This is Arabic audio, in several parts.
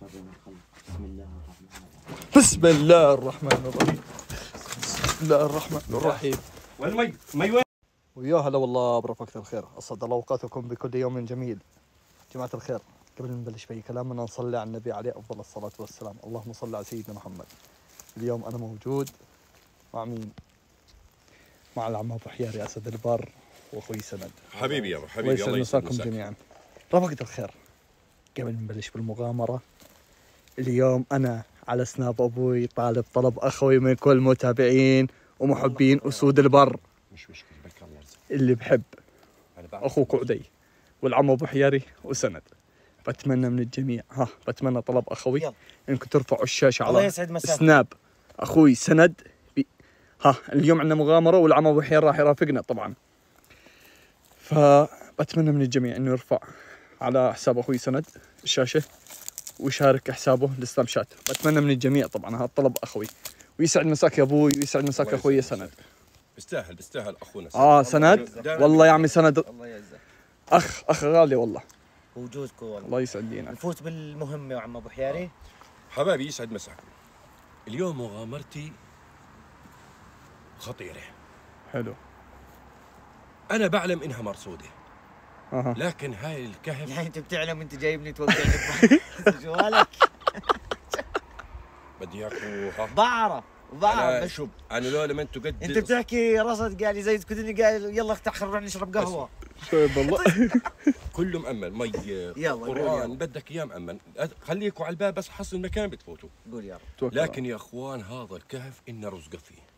شر من خلق بسم الله الرحمن الرحيم. بسم الله الرحمن الرحيم. بسم الله الرحمن الرحيم وين مي مي وين ويا هلا والله برفقة الخير. أسعد الله أوقاتكم بكل يوم جميل. جماعة الخير قبل ما نبلش بأي كلامنا نصلي على النبي عليه أفضل الصلاة والسلام. اللهم صل على سيدنا محمد. اليوم أنا موجود مع مين؟ مع العم أبو حياري أسد البر وأخوي سند. حبيبي يا الله حبيبي. الله مساكم مساك جميعا. رفقة الخير. قبل ما نبلش بالمغامرة. اليوم أنا على سناب أبوي طالب طلب أخوي من كل متابعين ومحبين أسود البر. اللي بحب أخوك عدي والعم أبو حياري وسند. بتمنى من الجميع ها بتمنى طلب أخوي يلا. إنكم ترفعوا الشاشة الله على سناب. أخوي سند. بي... ها اليوم عندنا مغامرة والعم أبو حيار راح يرافقنا طبعا. فبتمنى من الجميع إنه يرفع على حساب أخوي سند الشاشة ويشارك حسابه السناب شات. بتمنى من الجميع طبعا هذا طلب أخوي. ويسعد مساك يا أبوي ويسعد مساك أخوي سند. بيستاهل بيستاهل أخونا آه سند؟ والله يا عمي سند. الله يعزك أخ أخ غالي والله. وجودكم والله. الله يسعد دينك نفوت بالمهمة يا عم أبو حياري. حبايبي يسعد مساكم اليوم مغامرتي خطيرة. حلو. أنا بعلم إنها مرصودة. لكن هاي الكهف يعني أنت بتعلم أنت جايبني توقعني جوالك. بدي اياكم ها بعرف بعرف شوف أنا لولا ما أنتم قد أنت بتحكي رصد قال لي زي كنت قال يلا افتح نروح نشرب قهوة. طيب. والله كله مأمن مي قرآن. بدك إياه مأمن. خليكوا على الباب بس حصل مكان بتفوتوا. قول يا رب لكن يا أخوان هذا الكهف إن رزقة فيه.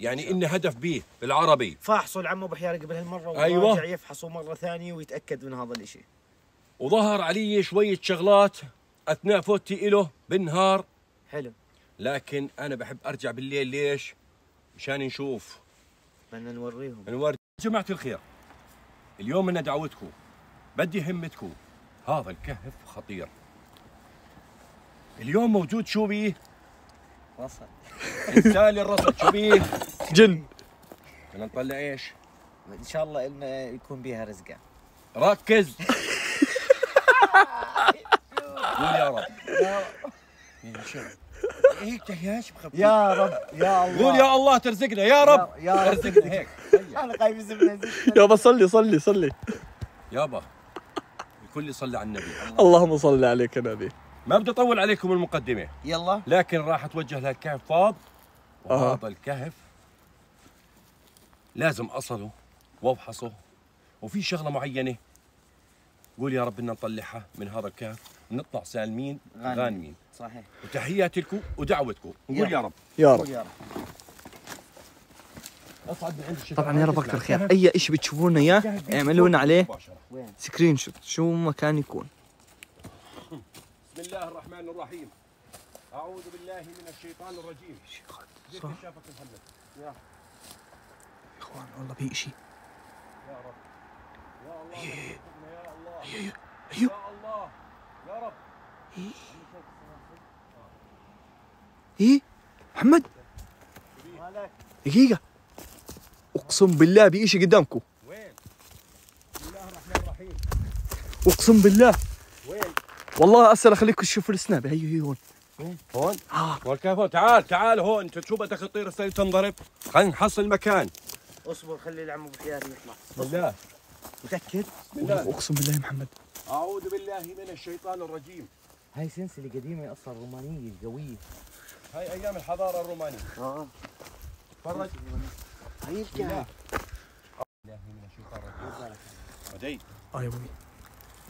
يعني إن هدف به بالعربي. فاحصوا العم ابو حياري قبل هالمره أيوة. وراجع يفحصوا مرة ثانية ويتأكد من هذا الإشي. وظهر علي شوية شغلات أثناء فوتي إله بالنهار حلو. لكن أنا بحب أرجع بالليل ليش؟ مشان نشوف. بدنا نوريهم. نوري. جماعة الخير اليوم أنا دعوتكم بدي همتكم هذا الكهف خطير. اليوم موجود شو بيه؟ وصل. إنسان الرصد شو بيه؟ جن. بدنا نطلع إيش؟ إن شاء الله إنه يكون بيها رزقة. ركز. قول يا رب. يا بخبي يا رب يا الله. قول يا الله ترزقنا يا رب. يا رب. ارزقنا هيك. أنا خايف يزبنا يابا صلي صلي صلي. يابا الكل يصلي على النبي. اللهم صل عليك يا نبي. ما بدي أطول عليكم المقدمة. يلا. لكن راح أتوجه للكهف فاض. وهذا الكهف لازم أصله وأفحصه. وفي شغلة معينة. قول يا رب بدنا نطلعها من هذا الكهف. ونطلع سالمين غانمين. غانمين. صحيح. وتحياتي لكم ودعوتكم. نقول يا رب. يا قول رب. يا رب. أصعد من عند الشيخ طبعا يا رفقة الخير. أي اشي بتشوفونا اياه اعملوا لنا عليه screenshot شو ما كان يكون. بسم الله الرحمن الرحيم اعوذ بالله من الشيطان الرجيم صح. محمد يا اخوان والله في اشي يا رب يا الله يا الله يا أيوه الله يا رب إيه محمد دقيقة اقسم بالله اشي قدامكم وين بسم الله الرحمن الرحيم اقسم بالله والله أسأل أخليكم تشوفوا السناب. هي هي هون. هون؟ آه. والكافون تعال تعال هون. أنت شو بدك تطير السيل تنضرب. خلينا نحصل مكان. اصبر خلي العم أبو حياري يطلع. بسم الله. متأكد؟ بسم الله. أقسم بالله يا محمد. أعوذ بالله من الشيطان الرجيم. هاي سلسلة قديمة أصلا رومانية قوية. هاي أيام الحضارة الرومانية. آه. تفرج هاي الله. الكهف بالله من الشيطان الرجيم. بدي آه يا أبوي.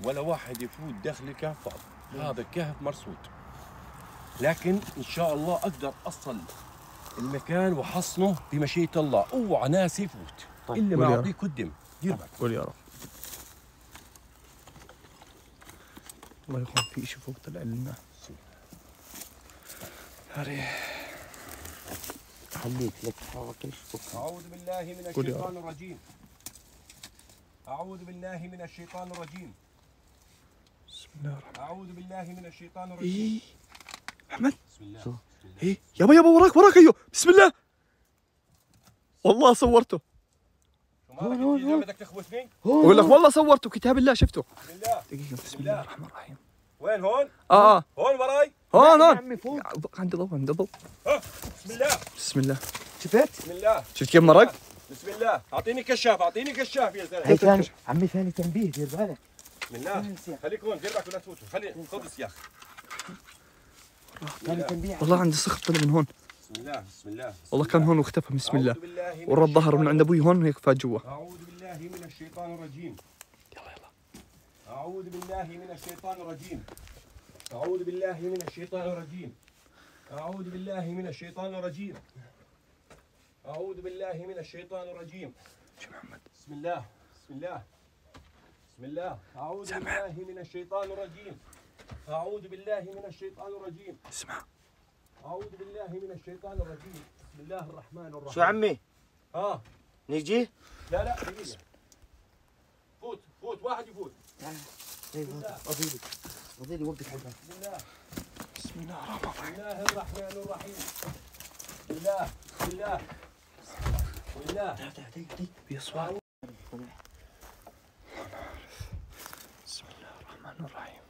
ولا واحد يفوت داخل الكهف. فاضي هذا الكهف مرصود. لكن إن شاء الله أقدر أصل المكان وحصنه بمشيئة الله. أوعى ناس يفوت. طيب، اللي قول ما يا اعطيه قدم دير بالك قول يا رب. الله يخون في شيء فوق طلع لنا. هاري. خليك لا تتحركش اعوذ بالله من الشيطان الرجيم. أعوذ بالله من الشيطان الرجيم. بسم الله الرحمن أعوذ بالله من الشيطان الرجيم. إيه أحمد؟ بسم الله شو؟ بسم الله. إيه؟ يابا يابا وراك وراك أيوه. بسم الله. والله صورته. شو بدك تخوفني أقول لك والله صورته. كتاب الله شفته. بسم الله. دقيقة بسم الله الرحمن الرحيم. وين هون؟ آه آه. هون وراي؟ هون يا هون. عمي فوق. عندي ضوء عندي ضوء. بسم الله. بسم الله. شفت؟ بسم الله. شفت كيف مرق؟ بسم الله. أعطيني كشاف أعطيني كشاف يا زلمة. هي ثاني عمي ثاني تنبيه دير بالك. بسم الله. خليك هون بالك ولا تفوتوا. خلي خبز يا أخي ثاني تنبيه والله عندي سخط طلع من هون. بسم الله بسم الله والله كان هون واختفى بسم الله. أعوذ بالله من عند أبوي هون وهيك فات جوا. أعوذ بالله من الشيطان الرجيم. يلا يلا. أعوذ بالله من الشيطان الرجيم. أعوذ بالله من الشيطان الرجيم. أعوذ بالله من الشيطان الرجيم. أعوذ بالله من الشيطان الرجيم. شو محمد؟ بسم الله بسم الله. بسم الله. أعوذ سمع. بالله من الشيطان الرجيم. أعوذ بالله من الشيطان الرجيم. اسمع. أعوذ بالله من الشيطان الرجيم. بسم الله الرحمن الرحيم. شو عمي؟ ها. نجي؟ لا لا دقيقة. فوت فوت. واحد يفوت. أيوه اضيلي اضيلي وقف بسم الله. بسم الله الرحمن بسم الله الرحمن الرحيم. بسم الله. بسم الله. بسم الله تعال تعال تعال تعال بيصوات بسم الله الرحمن الرحيم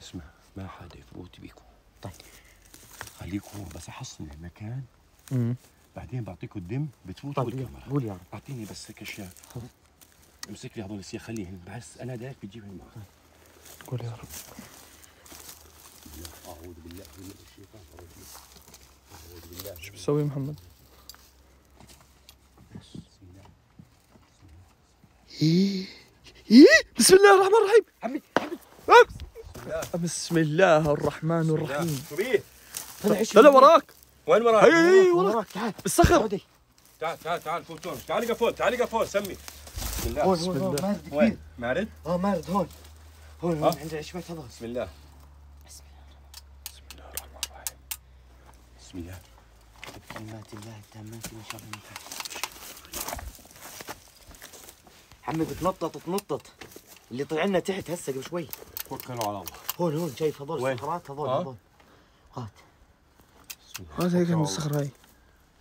اسمع ما حدا يفوت بيكم طيب خليكم بس احصن المكان امم بعدين بعطيكم الدم بتفوتوا طيب بالكاميرا قول يا رب. أعطيني بس كشاف. امسك لي هذول السياخ خليهم بس أنا داك بتجيبهم معك قول يا رب. أعوذ بالله من الشيطان الرجيم. أعوذ بالله شو بتسوي محمد؟ بسم الله بسم الله الرحمن الرحيم. عمي بسم الله الرحمن الرحيم. شو بيه؟ طلع هلا وراك. وين وراك؟ هي هي وراك؟ تعال. بالصخر تعال تعال تعال فوت هون. تعال قفول تعال قفول سمي. بسم الله. هون هون مارد وين؟ كبير. مارد؟ آه مارد هون. هون؟ هون عند شوية هذا بسم الله. بسم الله. الرحمن الرحيم. بسم الله. بكلمات الله التامات من شر ما عمي بتنطط تنطط. اللي طلع لنا تحت هسه قبل شوي. توكلوا على الله. هون هون شايف هذول؟ الصخرات هذول؟ هذول هات هذا هيك هاي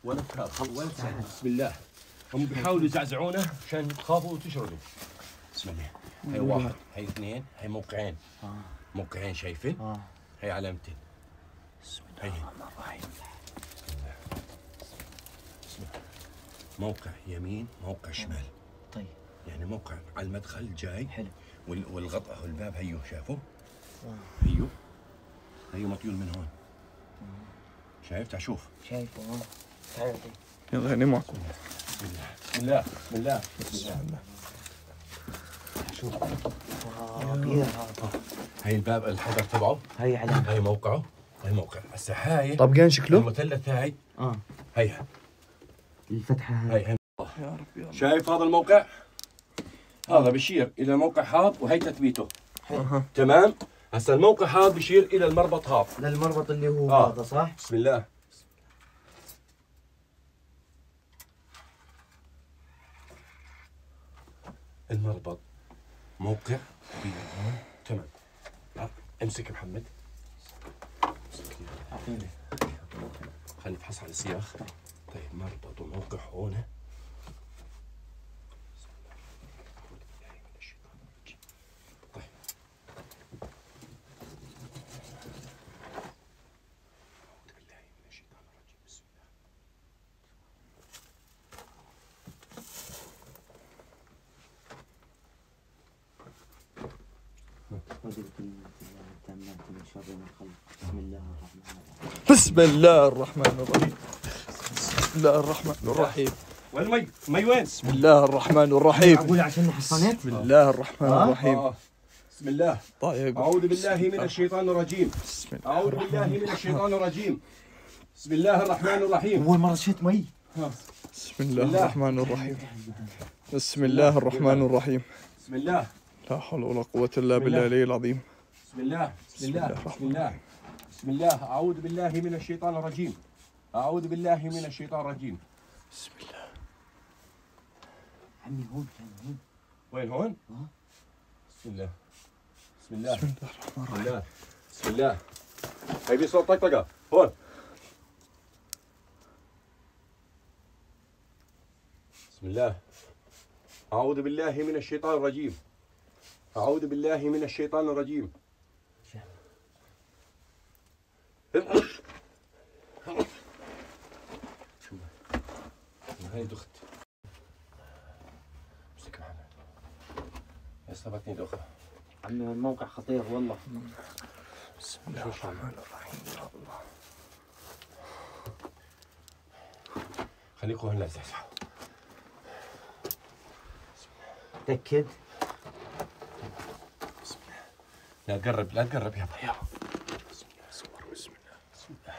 ولا تخاف ولا تخاف بسم الله. هم بيحاولوا يزعزعونا عشان تخافوا وتشردوا. بسم الله. هي واحد. هي اثنين. هي موقعين. آه. موقعين شايفين؟ آه. هي علامتين. بسم هي. الرحمن الرحيم. موقع يمين موقع شمال. طيب. يعني موقع على المدخل جاي. حلو. وال- والغطاء والباب هيو شافوا؟ آه. هيو. هيو مطيول من هون. شايف؟ تعال شوف. شايفه آه. تعال. يلا هني معكم بسم الله بسم الله. بسم الله كبير هذا هي الباب الحجر تبعه. هي علامة هي موقعه. هي موقع. هسه هاي طابقين شكله؟ المثلث هاي. آه. هيها الفتحة هاي. هي هي يا رب يا رب. شايف هذا الموقع؟ هذا بشير إلى موقع هذا وهي تثبيته. تمام؟ هسه الموقع هذا بشير إلى المربط هذا. للمربط اللي هو آه. هذا صح؟ بسم الله. المربط موقع. تمام. امسك محمد. امسك أعطيني. خلي افحص على السياخ. طيب مربط وموقع هون طيب أعوذ بالله من الشيطان الرجيم بسم الله أعوذ بكلمات الله التامات من شر ما خلق بسم الله الرحمن الرحيم. بسم الله الرحمن الرحيم. بسم الله الرحمن الرحيم وين المي؟ المي وين؟ بسم الله الرحمن الرحيم. أقول عشان حصانات بسم الله الرحمن. الرحيم. بسم الله. طيب. أعوذ بالله من الشيطان الرجيم. بسم الله أعوذ بالله من الشيطان الرجيم. بسم الله الرحمن الرحيم. أول مرة شفت مي. بسم الله الرحمن الرحيم. بسم الله الرحمن الرحيم. بسم الله. لا حول ولا قوة إلا بالله العلي العظيم. بسم الله بسم الله بسم الله بسم الله. أعوذ بالله من الشيطان الرجيم. أعوذ بالله من الشيطان الرجيم. بسم الله. عمي هون كان هون. وين هون؟ بسم الله. بسم الله. بسم الله الرحمن بسم الرحيم. الله. بسم الله. هي في صوت طقطقة. هون. بسم الله. أعوذ بالله من الشيطان الرجيم. أعوذ بالله من الشيطان الرجيم. هاي دخت. امسك معنا. اصابتني دخة عمي الموقع خطير والله. بسم الله الرحمن الرحيم. يا الله. خليكم هنا زعزع تأكد؟ لا تقرب لا تقرب. يا ابا بسم الله صور بسم الله بسم الله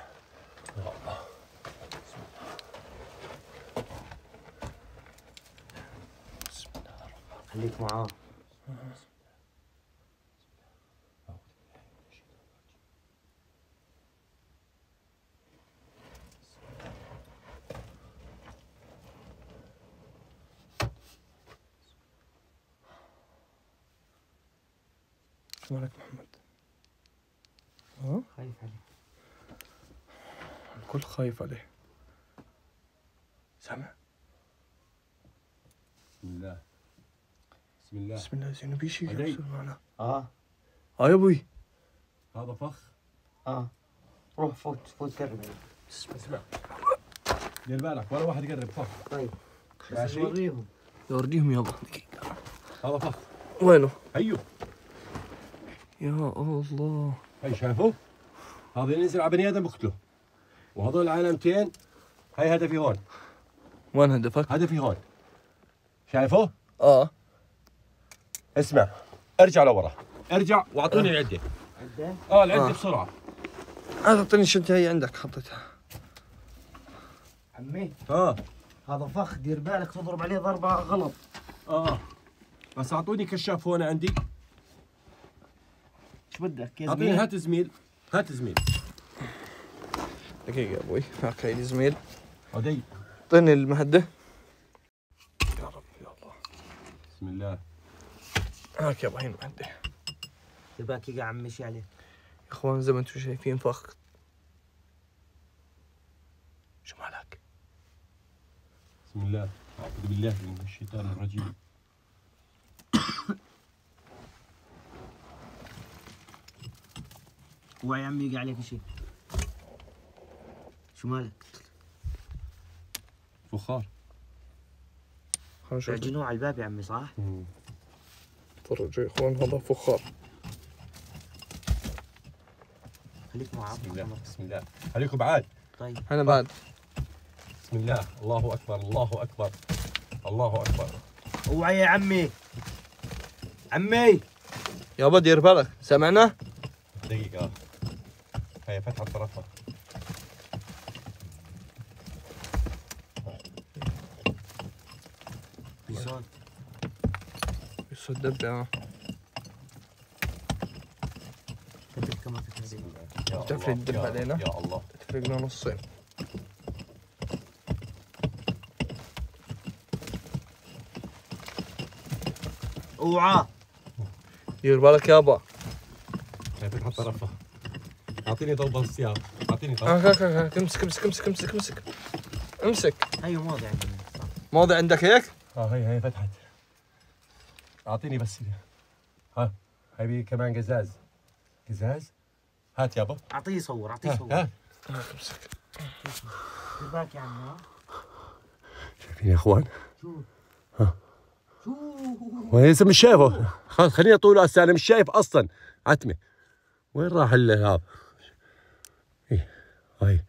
يا الله بسم الله الرحمن خليك معاه. شو مالك محمد؟ ها؟ خايف عليه الكل خايف عليه. سامع؟ بسم الله. بسم الله. بسم الله. زين في. يصير معنا. آه. آه يا أبوي. هذا فخ. آه. روح فوت فوت قرب. اسمع دير بالك ولا واحد يقرب فخ. طيب. وريهم. يوريهم يابا. دقيقة هذا فخ. وينه؟ هيو يا الله. هي شايفه هذا ينزل على بني آدم بقتله. وهذول العلامتين هي هدفي هون. وين هدفك؟ هدفي هون. شايفه آه. اسمع ارجع لورا. ارجع واعطوني العدة. عدة؟ آه العدة آه. بسرعة. هذا أعطيني شنطة هي عندك حطيتها. عمي. آه. هذا فخ دير بالك تضرب عليه ضربة غلط. آه. بس أعطوني كشاف هون عندي. شو بدك يا أعطيني زميل. هات زميل. هات زميل. دقيقة يا أبوي. هاك هاي زميل. عدي اعطيني المهدة. يا رب يا الله. بسم الله. هاك يابا هي المهدة. يقع عم مشي عليه يا أخوان زي ما أنتم شايفين فخ شو مالك؟ بسم الله. أعوذ بالله من الشيطان الرجيم. اوعى يا عمي يقع عليك شيء. شو مالك؟ فخار. تعجنوه على الباب يا عمي صح؟ تفرجوا يا إخوان هذا فخار. خليك معاه بسم الله بسم الله. خليكم بعاد. طيب. أنا بعد. بسم الله. الله أكبر الله أكبر الله أكبر. أوعى يا عمي. عمي. يابا دير بالك. سمعنا؟ دقيقة. هي فتحة طرفها في صوت يصد دبة ثبت كمان في هذه يا تفرد الله، الدب علينا؟ يا الله. تفرقنا نصين. أوعى. دير بالك يابا هي فتحة طرفها اعطيني ضوء بالسيارة اعطيني ضوء. هاك هاك هاك. امسك امسك امسك امسك امسك. امسك. هي مواضع عندنا. صح. موضع عندك هيك؟ آه هي هي فتحت. اعطيني بس ها هاي بي كمان قزاز. قزاز؟ هات يابا. أعطيه يصور أعطيه ها يصور ها. امسك. بالك يا عمي. ها شايفين يا إخوان؟ شو؟ ها. شو؟ وين لسه مش شايفه؟ خليني أطول هسه أنا مش شايف أصلا. عتمة وين راح ال- هذا؟ هاي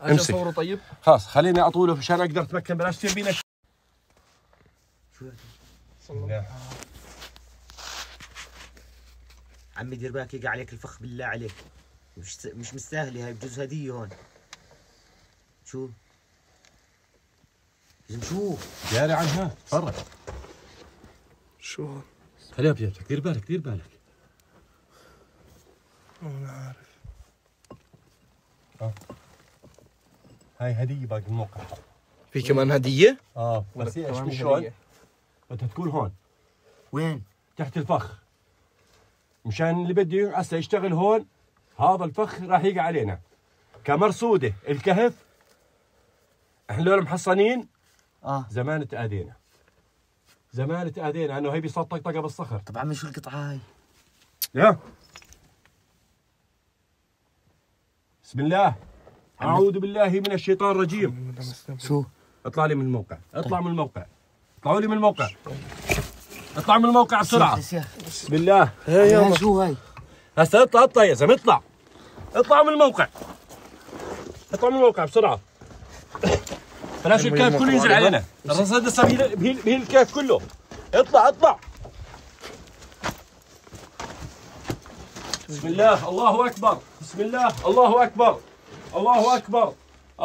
عشان امسك. صوره طيب؟ خلاص خليني أطوله عشان أقدر أتمكن بلاش تبينا شو عمي دير بالك يقع عليك الفخ بالله عليك. مش مش مستاهله هاي بجوز هدية هون. شو؟ لازم شوف داري عنها. تفرج. شو هون؟ خليها بجيبتك. دير بالك دير بالك. أنا عارف. هاي هدية باقي الموقع. في كمان هدية؟ آه بس هي مش شلون هدية. بدها تكون هون. وين؟ تحت الفخ. مشان اللي بده هسه يشتغل هون هذا الفخ راح يقع علينا. كمرصوده الكهف. إحنا لو محصنين آه. زمان تأذينا. زمان تأذينا إنه هي بيصوت طقطقه بالصخر. طب عمي شو القطعة هاي؟ يا. بسم الله. أعوذ بالله من الشيطان الرجيم. شو؟ اطلع لي من الموقع. اطلع من الموقع. اطلعوا لي من الموقع. اطلع من الموقع بسرعة. بسم الله. يا شو هاي؟ هسه اطلع اطلع يا زلمة اطلع. اطلع من الموقع. اطلع من الموقع بسرعة. بلاش الكيف كله ينزل علينا. الرصيد لسه بهيل الكيف كله. اطلع اطلع. بسم الله. الله أكبر. بسم الله. الله أكبر. الله أكبر.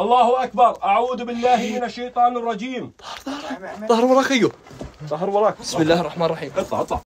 الله أكبر. أعوذ بالله من الشيطان الرجيم. ظهر وراك أيوه. ظهر وراك. بسم الله الرحمن الرحيم. اطلع اطلع.